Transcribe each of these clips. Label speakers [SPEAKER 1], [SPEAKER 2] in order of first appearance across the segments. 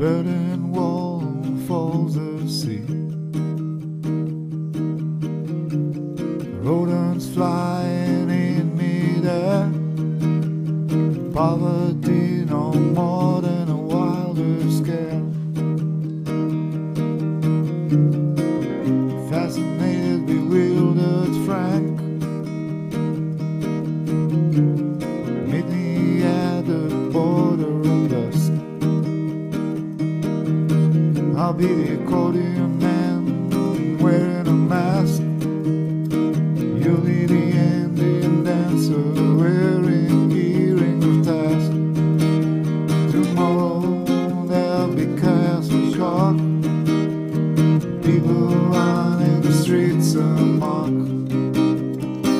[SPEAKER 1] Berlin wall falls of sea. Rodents flying be the accordion man wearing a mask. You'll be the Indian dancer wearing earrings of task. Tomorrow there'll be castle shock. People run in the streets amok.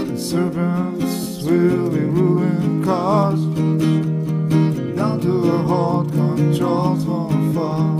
[SPEAKER 1] The servants will be ruling cars down to a hot controls afar.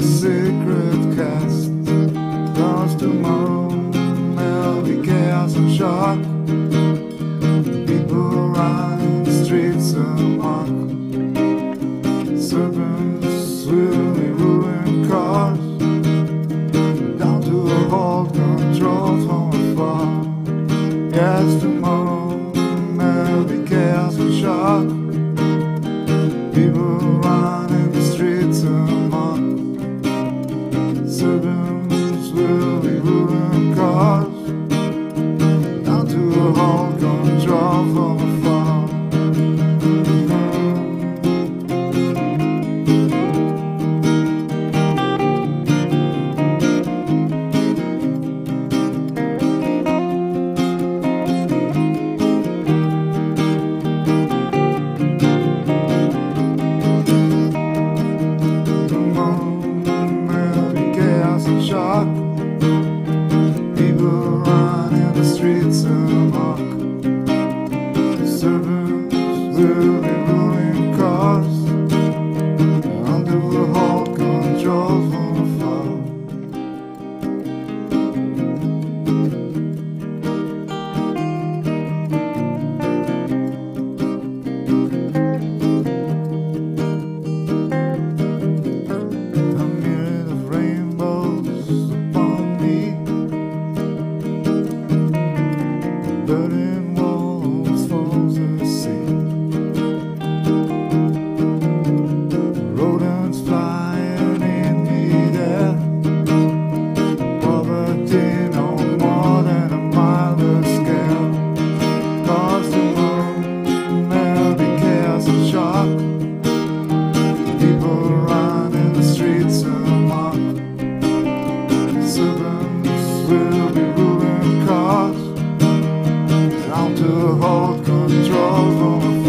[SPEAKER 1] A secret caste. Cause tomorrow there'll be chaos and shock. People run streets amok. Servants will be ruling cars down to a halt control from afar. Yes, you. people run in the streets tomorrow. Servants will be hold control